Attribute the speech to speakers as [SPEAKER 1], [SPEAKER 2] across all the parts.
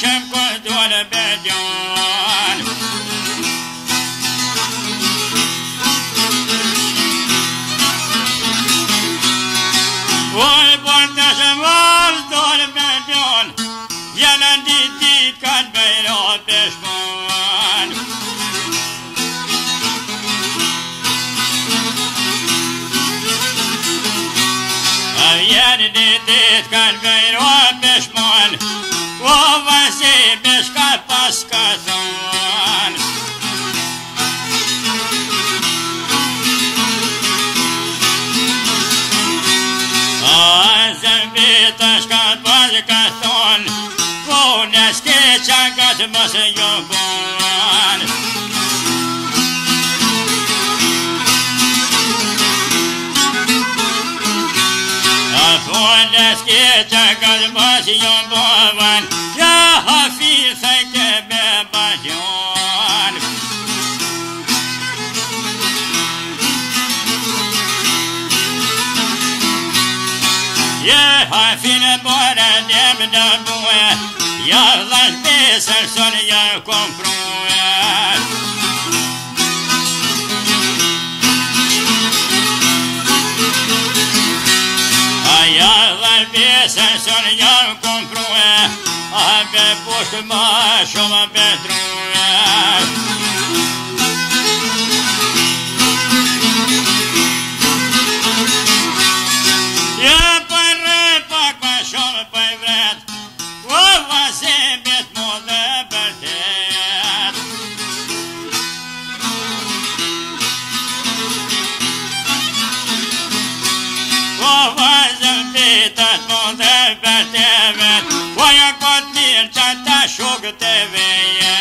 [SPEAKER 1] شبقت ولا بدون şakat masa yoban Akhon eski şakat masa yoban Ya hafif ekebe başyon Ya hafif bora demdem bu Ya janë këm përru ja dhe pjesën janë këm përru e A be për të më shumë a be tru Başok deveye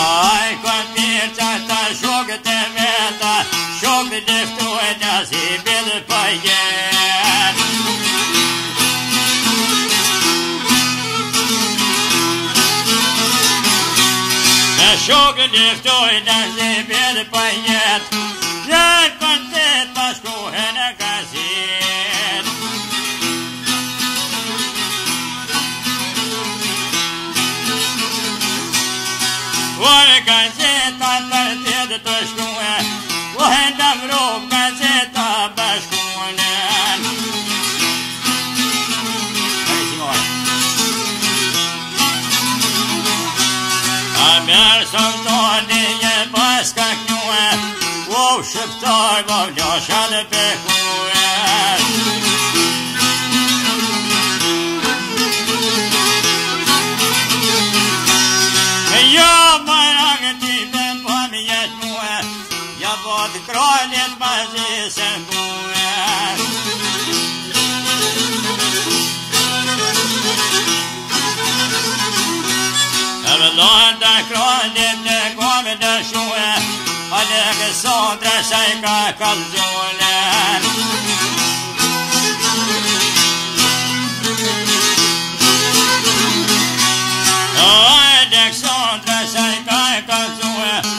[SPEAKER 1] Ay kopirta taşok deveta Şok deftuena zibil payet Şok deftuena zibil payet Yak shëndoni një pas ka kënue O shëptar ma vjosha dhe pekue Jo, ma rakë ti me pëmjet po mue Ja bot kralit ma zi Në ndër këllin dhe gomit dë shuën A dhe kësotrë shaj ka këpëzulën Në ndër kësotrë shaj ka këpëzulën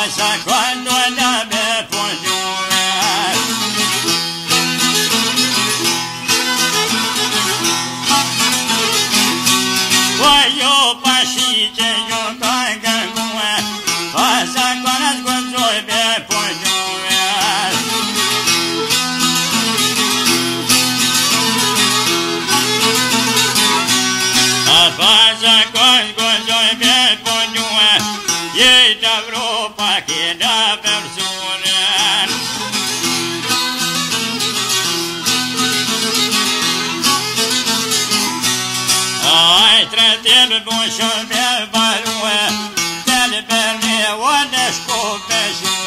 [SPEAKER 1] pasa cuando en قوش ببلوه دل برمي ونشكو بشي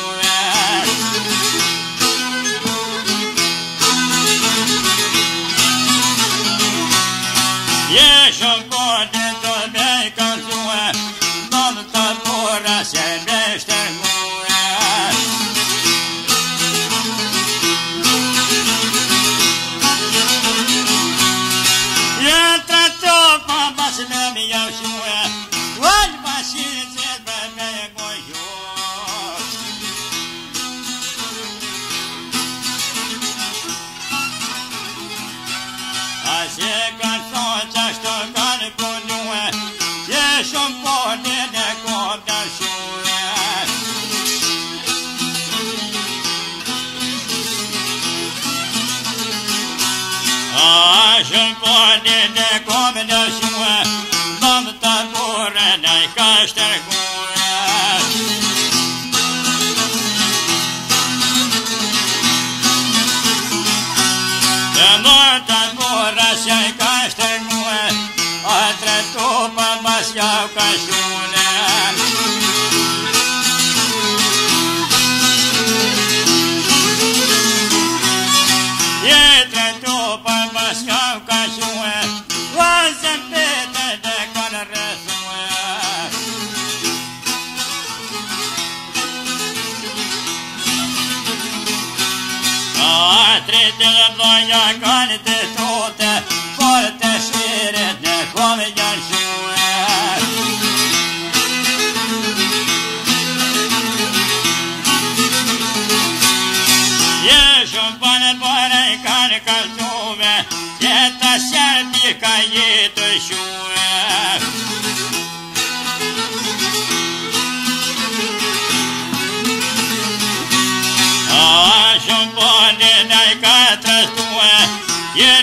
[SPEAKER 1] Lord Yeter şer bir kayıt düşür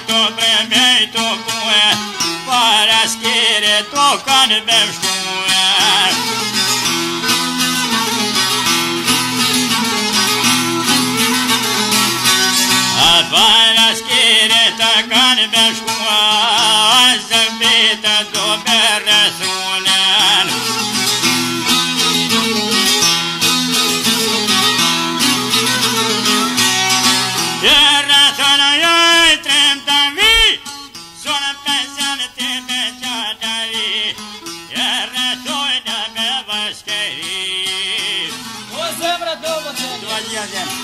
[SPEAKER 1] tremendo compremei é, parece que ele tocando bem como é. Gracias.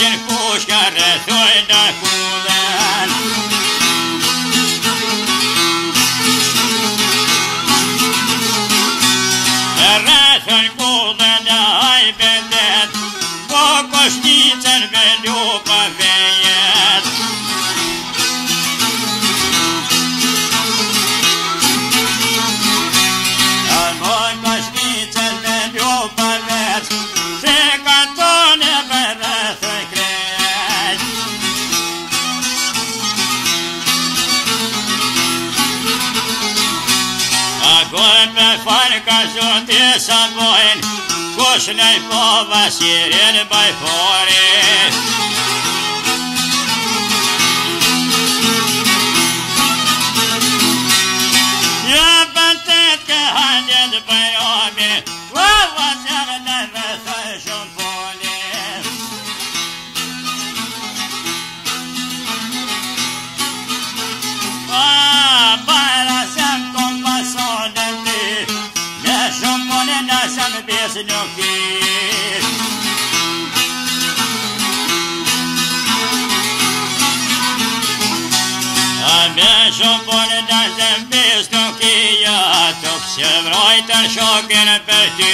[SPEAKER 1] Shakosha Rasoina Arkason til Sandvoien, hvordan jeg får hva skjer i meg Po nuk i jo A me shumë polë Në të mbës Nuk i të kësë vroj të shokin Në për ti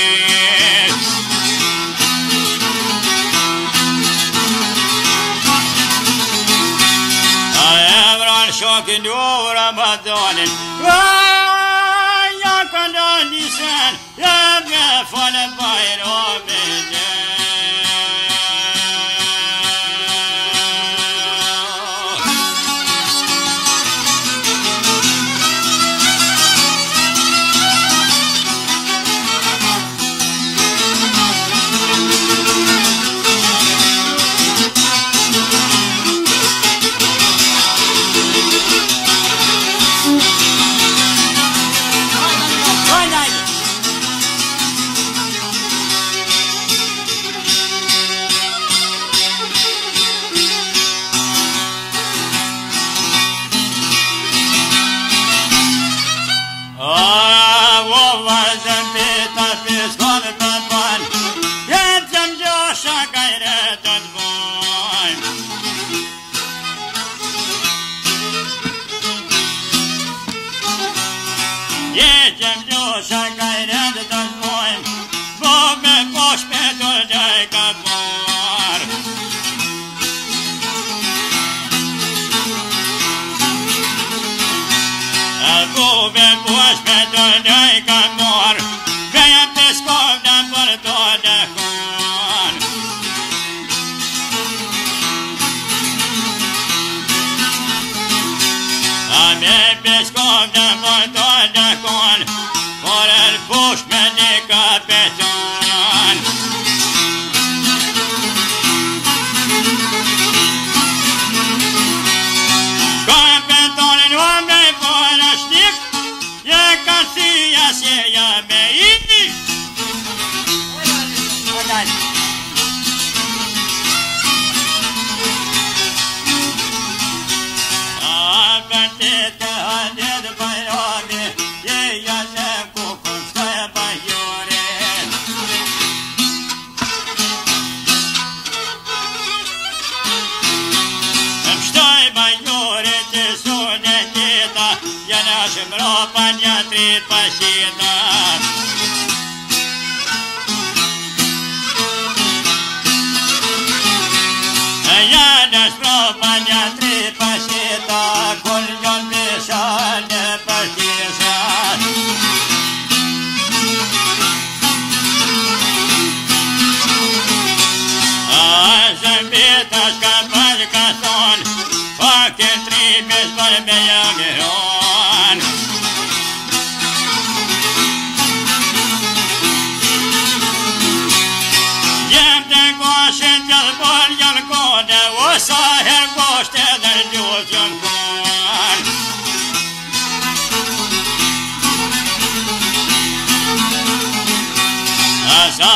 [SPEAKER 1] A e vroj në a Në ramadonin A على باير ومن Ram Παπανιά τρυπασίδα την προπανιά τρυπασίδα Κολλιόν πίσαν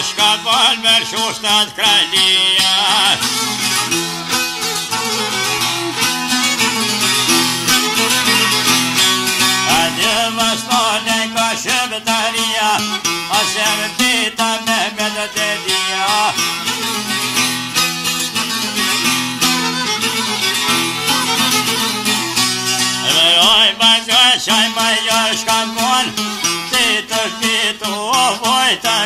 [SPEAKER 1] Shkabon më shushtat kranjia A dhe vështon e kashëm të rria A se më me më të të dhia Më rojë më gëshaj, më gjëshkabon jo Ti të shpitu o pojë të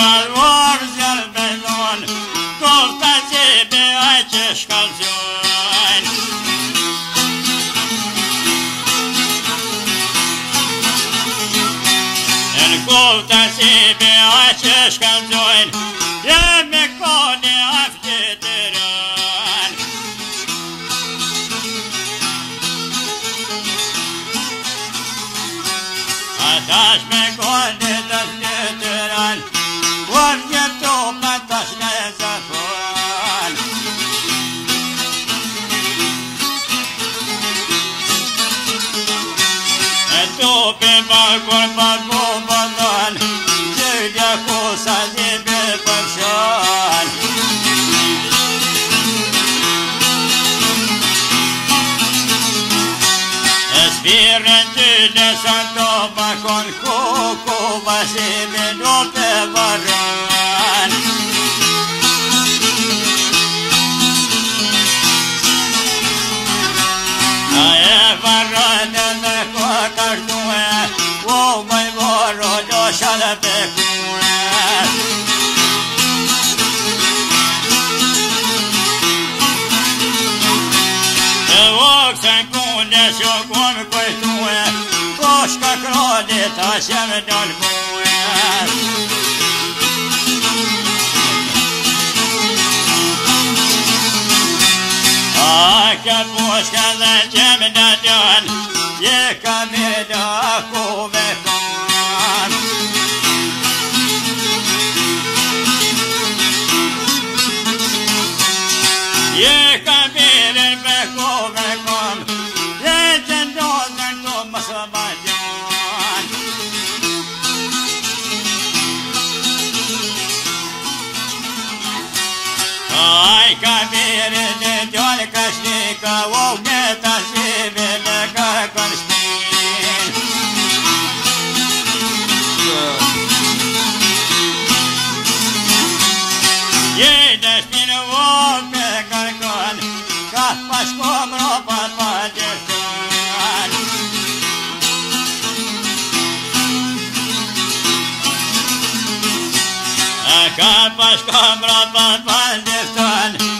[SPEAKER 1] Në qërë vërës janë me lonë të sibe a që shkallësënë Në kufë të sibe a që shkallësënë Baba tasiam dal buen. Akan buas kada jam dal don, ye kami dah kumeh. Kaśnika, łownie ta się wielka konśpin. Jedę śpin łownie kalkon, kapaś pomro pan padzie Kapaş kamra pan pan deftan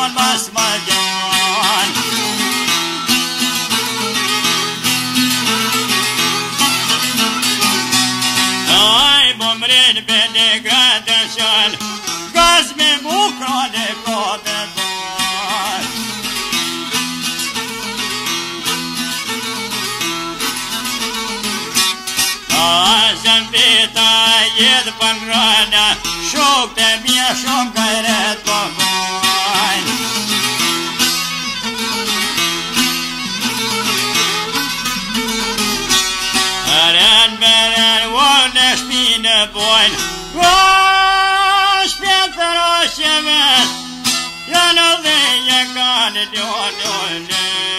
[SPEAKER 1] aman basma can Ay bomrin beni gadeşan Gaz mi bu kane kadeşan Zambita yed panrana Shok te mia shom kairet bom God, do, do, do.